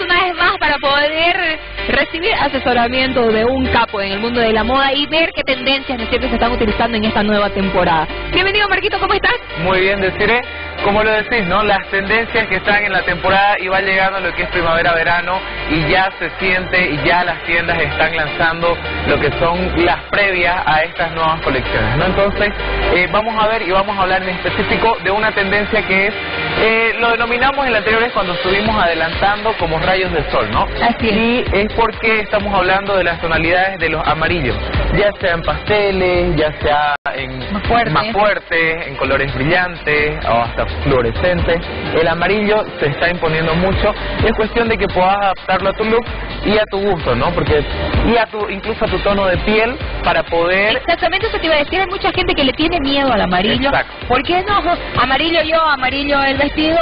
una vez más para poder recibir asesoramiento de un capo en el mundo de la moda y ver qué tendencias ¿no cierto? se están utilizando en esta nueva temporada. Bienvenido Marquito, ¿cómo estás? Muy bien, deciré, como lo decís, ¿no? Las tendencias que están en la temporada y va llegando lo que es primavera-verano y ya se siente y ya las tiendas están lanzando lo que son las previas a estas nuevas colecciones, ¿no? Entonces, eh, vamos a ver y vamos a hablar en específico de una tendencia que es, eh, lo denominamos en la anterior vez cuando estuvimos adelantando como rayos del sol, ¿no? Así es. Y es porque estamos hablando de las tonalidades de los amarillos, ya sea en pasteles, ya sea en Más fuertes. más fuertes, en colores brillantes o hasta fluorescentes. El amarillo se está imponiendo mucho. Es cuestión de que puedas adaptarlo a tu look y a tu gusto, ¿no? Porque y a tu incluso a tu tono de piel para poder Exactamente eso te iba a decir, hay mucha gente que le tiene miedo al amarillo. Exacto. ¿Por qué no? Amarillo yo, amarillo el vestido.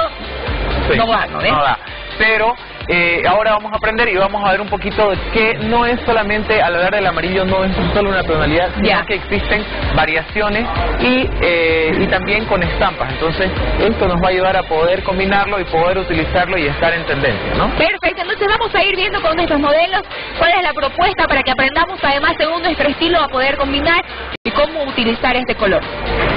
Sí, No va, ¿no ves? da. Pero eh, ahora vamos a aprender y vamos a ver un poquito de que no es solamente, al hablar del amarillo, no es solo una tonalidad, sino que existen variaciones y, eh, y también con estampas. Entonces, esto nos va a ayudar a poder combinarlo y poder utilizarlo y estar en tendencia, ¿no? Perfecto, entonces vamos a ir viendo con nuestros modelos cuál es la propuesta para que aprendamos además según nuestro estilo a poder combinar y cómo utilizar este color.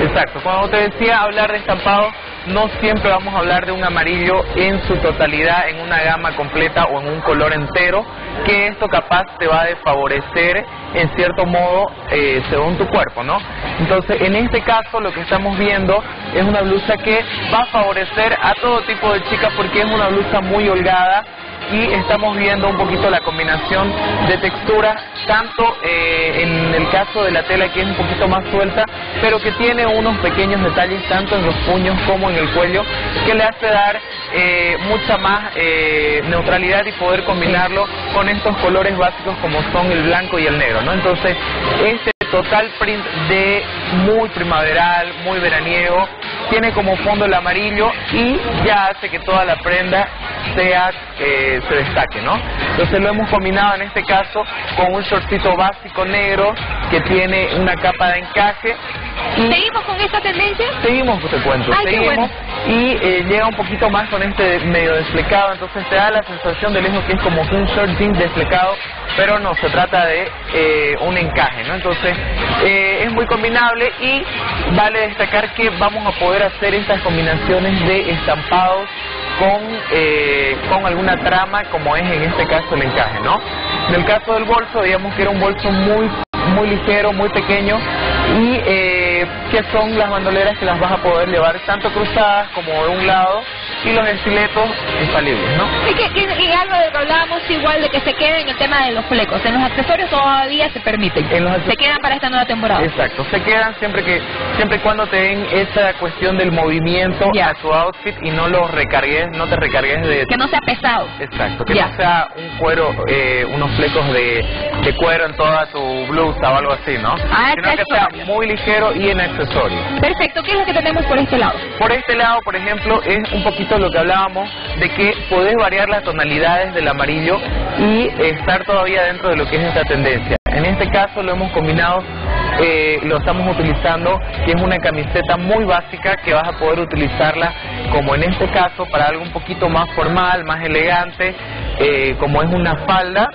Exacto, cuando te decía hablar de estampado, no siempre vamos a hablar de un amarillo en su totalidad, en una gama completa o en un color entero, que esto capaz te va a desfavorecer en cierto modo eh, según tu cuerpo, ¿no? Entonces, en este caso lo que estamos viendo es una blusa que va a favorecer a todo tipo de chicas porque es una blusa muy holgada y estamos viendo un poquito la combinación de textura, tanto eh, en el caso de la tela que es un poquito más suelta, pero que tiene unos pequeños detalles tanto en los puños como en el cuello, que le hace dar eh, mucha más eh, neutralidad y poder combinarlo con estos colores básicos como son el blanco y el negro, ¿no? Entonces, este total print de muy primaveral, muy veraniego, tiene como fondo el amarillo y ya hace que toda la prenda sea eh, se destaque, ¿no? Entonces lo hemos combinado en este caso con un shortcito básico negro que tiene una capa de encaje y ¿Seguimos con esta tendencia? seguimos, te cuento, Ay, qué seguimos bueno. Y eh, llega un poquito más con este medio desplecado, entonces te da la sensación de lejos que es como un short jean desplecado, pero no, se trata de eh, un encaje, ¿no? Entonces eh, es muy combinable y vale destacar que vamos a poder hacer estas combinaciones de estampados con, eh, con alguna trama como es en este caso el encaje, ¿no? En el caso del bolso, digamos que era un bolso muy muy ligero, muy pequeño y eh, que son las bandoleras que las vas a poder llevar tanto cruzadas como de un lado y los estiletos infalibles, ¿no? De que hablábamos igual de que se quede en el tema de los flecos. En los accesorios todavía se permiten. En los se quedan para esta nueva temporada. Exacto, se quedan siempre que siempre y cuando te den esa cuestión del movimiento Ya. a tu outfit y no los recargues, no te recargues de Que no sea pesado. Exacto, que no sea un cuero, eh, unos flecos de, de cuero en toda tu blusa o algo así, ¿no? Ah, Sino que sea muy ligero y en accesorios. Perfecto, ¿qué es lo que tenemos por este lado? Por este lado, por ejemplo, es un poquito lo que hablábamos de que podés variar las tonalidades del amarillo y estar todavía dentro de lo que es esta tendencia. En este caso lo hemos combinado, eh, lo estamos utilizando, que es una camiseta muy básica que vas a poder utilizarla como en este caso para algo un poquito más formal, más elegante, eh, como es una falda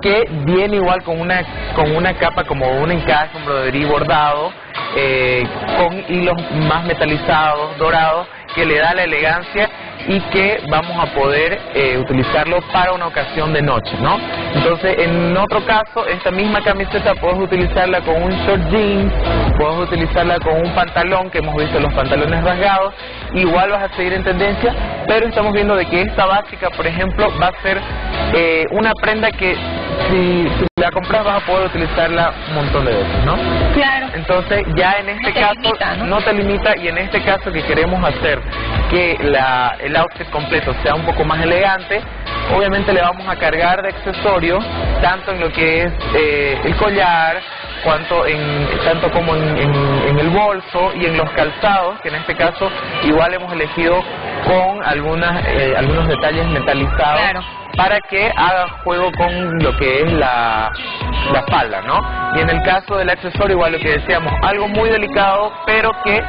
que viene igual con una con una capa como un encaje, un broderí bordado, eh, con hilos más metalizados, dorados, que le da la elegancia y que vamos a poder eh, utilizarlo para una ocasión de noche, ¿no? Entonces, en otro caso, esta misma camiseta puedes utilizarla con un short jeans, puedes utilizarla con un pantalón, que hemos visto los pantalones rasgados, igual vas a seguir en tendencia, pero estamos viendo de que esta básica, por ejemplo, va a ser eh, una prenda que si, si la compras vas a poder utilizarla un montón de veces, ¿no? Claro. Entonces ya en este te caso limita, ¿no? te limita y en este caso que queremos hacer que la, el outfit completo sea un poco más elegante, obviamente le vamos a cargar de accesorios tanto en lo que es eh, el collar, cuanto en, tanto como en, en- en el bolso y en los calzados, que en este caso igual hemos elegido con algunas eh, algunos detalles metalizados Claro. para que haga juego con lo que es la, la falda, ¿no? Y en el caso del accesorio, igual lo que decíamos, algo muy delicado, pero que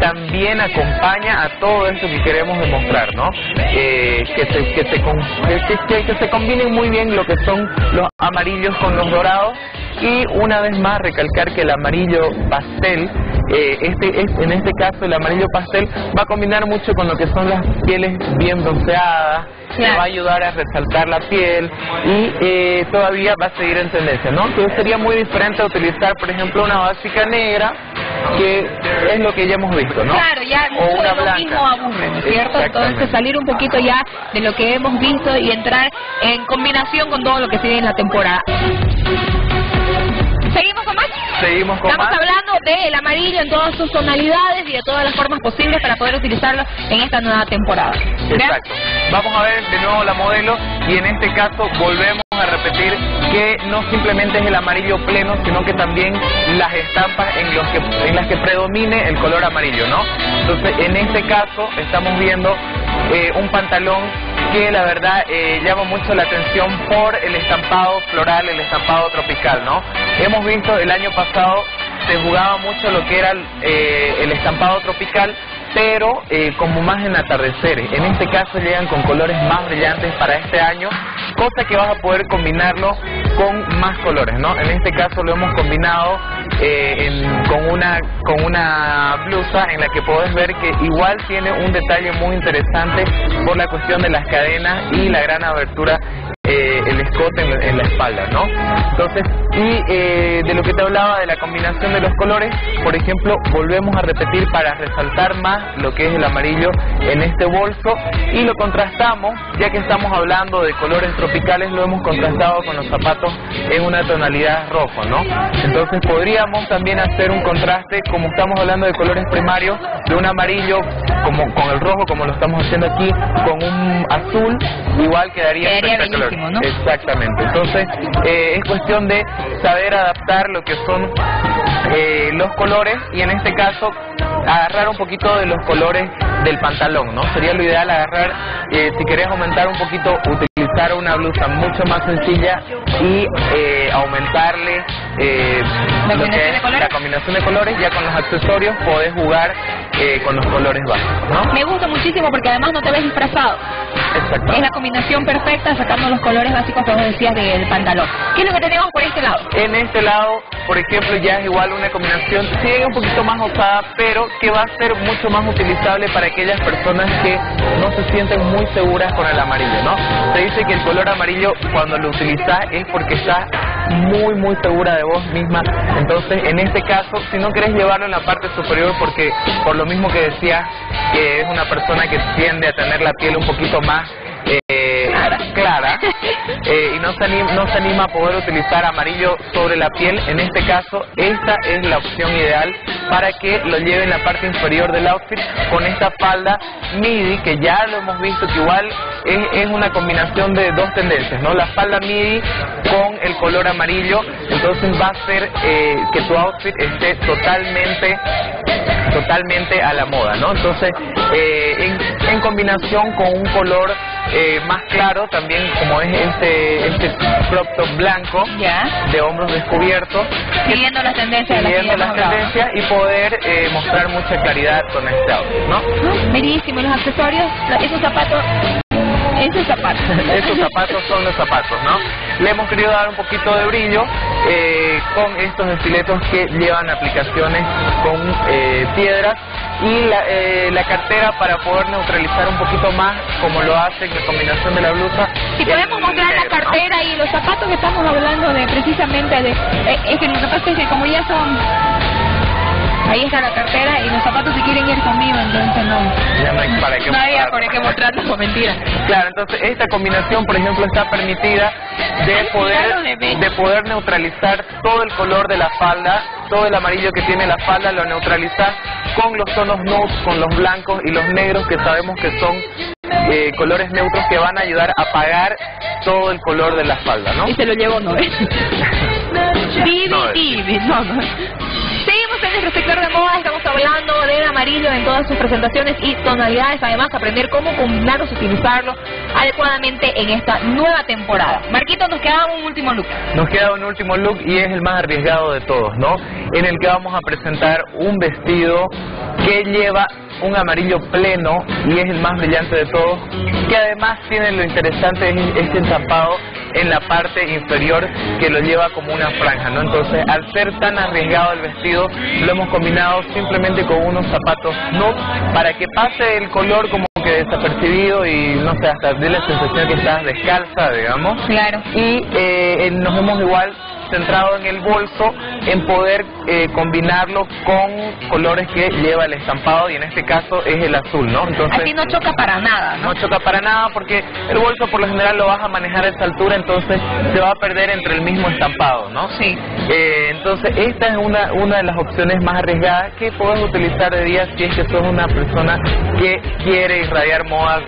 también acompaña a todo esto que queremos demostrar, ¿no? Eh, que, se, que, se, que, se combinen muy bien lo que son los amarillos con los dorados y una vez más recalcar que el amarillo pastel eh, este, en este caso el amarillo pastel va a combinar mucho con lo que son las pieles bien bronceadas, va a ayudar a resaltar la piel y eh, todavía va a seguir en tendencia, ¿no? Entonces sería muy diferente utilizar, por ejemplo, una básica negra que es lo que ya hemos visto, ¿no? Claro, ya o una lo mismo aburre, ¿no es cierto? Entonces salir un poquito ya de lo que hemos visto y entrar en combinación con todo lo que sigue en la temporada. ¿Seguimos con más? Estamos hablando del amarillo en todas sus tonalidades y de todas las formas posibles para poder utilizarlo en esta nueva temporada. Exacto. Vamos a ver de nuevo la modelo y en este caso volvemos a repetir que no simplemente es el amarillo pleno, sino que también las estampas en, los que, en las que predomine el color amarillo, ¿no? Entonces, en este caso estamos viendo eh, un pantalón que la verdad eh, llama mucho la atención por el estampado floral, el estampado tropical, ¿no? Hemos visto el año pasado se jugaba mucho lo que era eh, el estampado tropical, pero eh, como más en atardeceres. En este caso llegan con colores más brillantes para este año, cosa que vas a poder combinarlo con más colores, ¿no? En este caso lo hemos combinado eh, con una con una blusa en la que puedes ver que igual tiene un detalle muy interesante por la cuestión de las cadenas y la gran abertura eh, el escote en, la espalda, ¿no? Entonces, y eh, de lo que te hablaba de la combinación de los colores, por ejemplo, volvemos a repetir para resaltar más lo que es el amarillo en este bolso y lo contrastamos, ya que estamos hablando de colores tropicales, lo hemos contrastado con los zapatos en una tonalidad rojo, ¿no? Entonces podríamos también hacer un contraste, como estamos hablando de colores primarios, de un amarillo como con el rojo, como lo estamos haciendo aquí, con un azul, igual quedaría, Exactamente. Entonces, eh, es cuestión de saber adaptar lo que son eh, los colores y en este caso agarrar un poquito de los colores del pantalón, ¿no? Sería lo ideal agarrar, eh, si querés aumentar un poquito, utilizar una blusa mucho más sencilla y aumentarle ¿La, combinación la combinación de colores, ya con los accesorios podés jugar con los colores básicos, ¿no? Me gusta muchísimo porque además no te ves disfrazado. Es la combinación perfecta sacando los colores básicos que vos decías del pantalón. ¿Qué es lo que tenemos por este lado? En este lado, por ejemplo, ya es igual una combinación, sigue un poquito más osada, pero que va a ser mucho más utilizable para aquellas personas que no se sienten muy seguras con el amarillo, ¿no? Se dice que el color amarillo cuando lo utilizas es porque estás muy muy segura de vos misma. Entonces, en este caso, si no querés llevarlo en la parte superior porque por lo mismo que decías que es una persona que tiende a tener la piel un poquito más eh, eh, y no se, anima, no se anima a poder utilizar amarillo sobre la piel, en este caso esta es la opción ideal para que lo lleve en la parte inferior del outfit con esta falda midi que ya lo hemos visto que igual es, es una combinación de dos tendencias, ¿no? La falda midi con el color amarillo, entonces va a hacer eh, que tu outfit esté totalmente totalmente a la moda, ¿no? Entonces, eh, en, en, combinación con un color eh, más claro, también como es este, este crop top blanco, de hombros descubiertos. Siguiendo las tendencias. Siguiendo las tendencias y poder eh, mostrar mucha claridad con este outfit, ¿no? Buenísimo, los accesorios, esos zapatos esos zapatos. Esos zapatos son los zapatos, ¿no? Le hemos querido dar un poquito de brillo eh, con estos estiletos que llevan aplicaciones con eh, piedras y la, eh, la, cartera para poder neutralizar un poquito más como lo hace en la combinación de la blusa. Si podemos mostrar la cartera y los zapatos que estamos hablando de precisamente de... Eh, es que lo que pasa es que como ya son Ahí está la cartera y los zapatos si quieren ir conmigo, entonces no. Ya no hay para qué No mostrarlo, mentira. Claro, entonces esta combinación, por ejemplo, está permitida de poder de poder neutralizar todo el color de la falda, todo el amarillo que tiene la falda lo neutralizas con los tonos nude, con los blancos y los negros que sabemos que son eh, colores neutros que van a ayudar a apagar todo el color de la falda, ¿no? Y se lo llevo no es. Vivi, no, no. Seguimos en nuestro sector de moda, estamos hablando del amarillo en todas sus presentaciones y tonalidades, además aprender cómo combinarlos, utilizarlos adecuadamente en esta nueva temporada. Marquito, nos queda un último look. Nos queda un último look y es el más arriesgado de todos, ¿no? En el que vamos a presentar un vestido que lleva un amarillo pleno y es el más brillante de todos, que además tiene lo interesante es este entampado en la parte inferior que lo lleva como una franja, ¿no? Entonces, al ser tan arriesgado el vestido, lo hemos combinado simplemente con unos zapatos nude para que pase el color como que desapercibido y no sé, hasta dé la sensación que estás descalza, digamos. Claro. Y eh, nos hemos igual centrado en el bolso en poder eh, combinarlo con colores que lleva el estampado y en este caso es el azul, ¿no? Entonces así no choca para nada, ¿no? No choca para nada porque el bolso por lo general lo vas a manejar a esa altura, entonces se va a perder entre el mismo estampado, ¿no? Sí. Eh, entonces esta es una una de las opciones más arriesgadas que puedes utilizar de día si es que sos una persona que quiere irradiar moda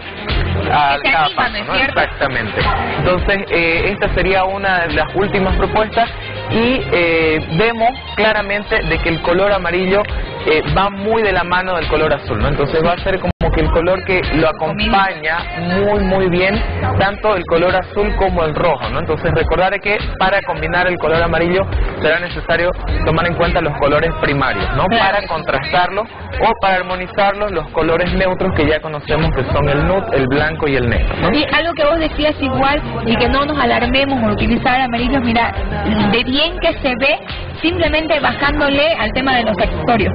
a cada paso, ¿no? Exactamente. Entonces, eh, esta sería una de las últimas propuestas y eh, vemos claramente de que el color amarillo eh, va muy de la mano del color azul, ¿no? Entonces va a ser como que el color que lo acompaña muy muy bien tanto el color azul como el rojo, ¿no? Entonces recordar que para combinar el color amarillo será necesario tomar en cuenta los colores primarios, ¿no? Para contrastarlo o para armonizarlos los colores neutros que ya conocemos que son el nude, el blanco y el negro. ¿no? Y algo que vos decías igual y que no nos alarmemos por utilizar amarillos, mira, de bien que se ve simplemente bajándole al tema de los accesorios.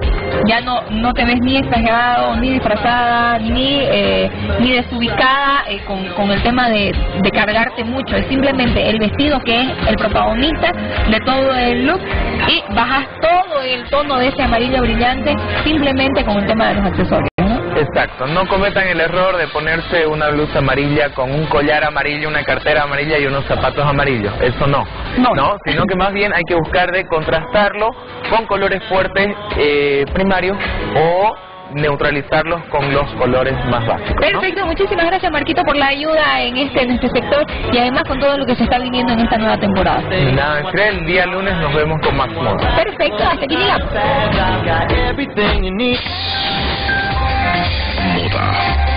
Ya no no te ves ni exagerado, ni disfrazada, ni eh, ni desubicada eh, con, con el tema de, de cargarte mucho. Es simplemente el vestido que es el protagonista de todo el look y bajas todo el tono de ese amarillo brillante simplemente con el tema de los accesorios. Exacto, no cometan el error de ponerse una blusa amarilla con un collar amarillo, una cartera amarilla y unos zapatos amarillos, eso no, no, sino que más bien hay que buscar de contrastarlo con colores fuertes eh, primarios o neutralizarlos con los colores más básicos. Perfecto, muchísimas gracias Marquito por la ayuda en este en este sector y además con todo lo que se está viniendo en esta nueva temporada. Nada, el día lunes nos vemos con más moda. Perfecto, hasta aquí llegamos. volta.